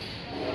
Yeah.